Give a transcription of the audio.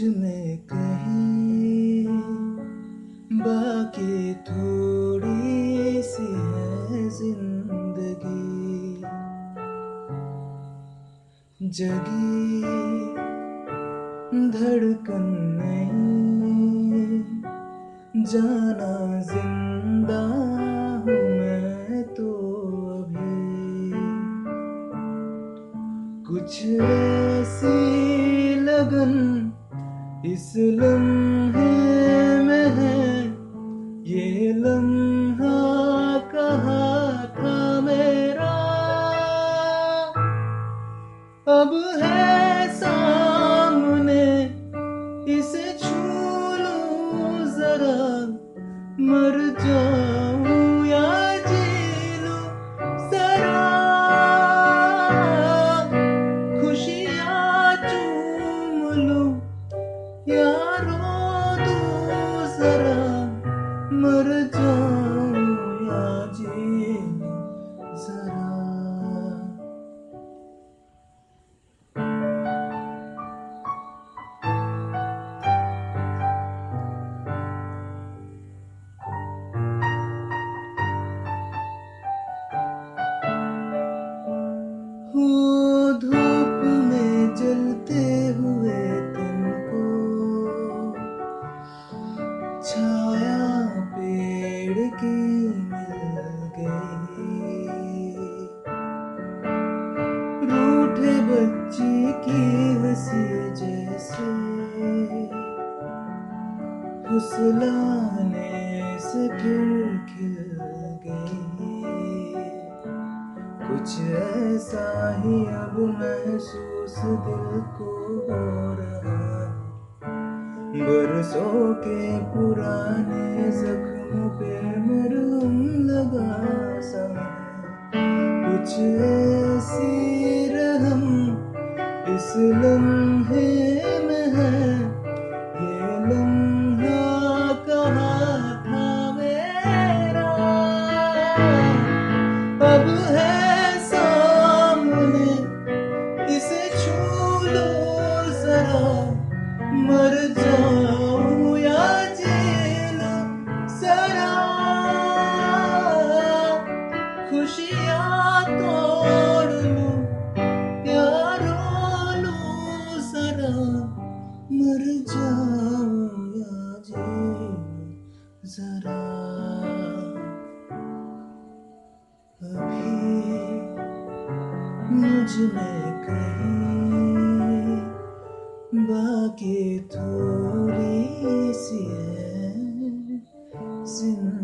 में कहीं बाकी थोड़ी सी है ज़िंदगी। जगी धड़कन नहीं, जाना ज़िंदा हूँ मैं तो अभी। कुछ ऐसी लगन इस लम्हे में है, ये लम्हा कहा था मेरा। अब है सामने, इसे छू लूँ जरा, मर जाऊँ मर बच्ची की हँसी जैसे। फुसलाने से फिर खिल गई। कुछ ऐसा ही अब महसूस दिल को हो रहा। बरसों के पुराने जख्म पे इस लम्हे अभी मुझ बाकी थोड़ी सी है ज़िंदगी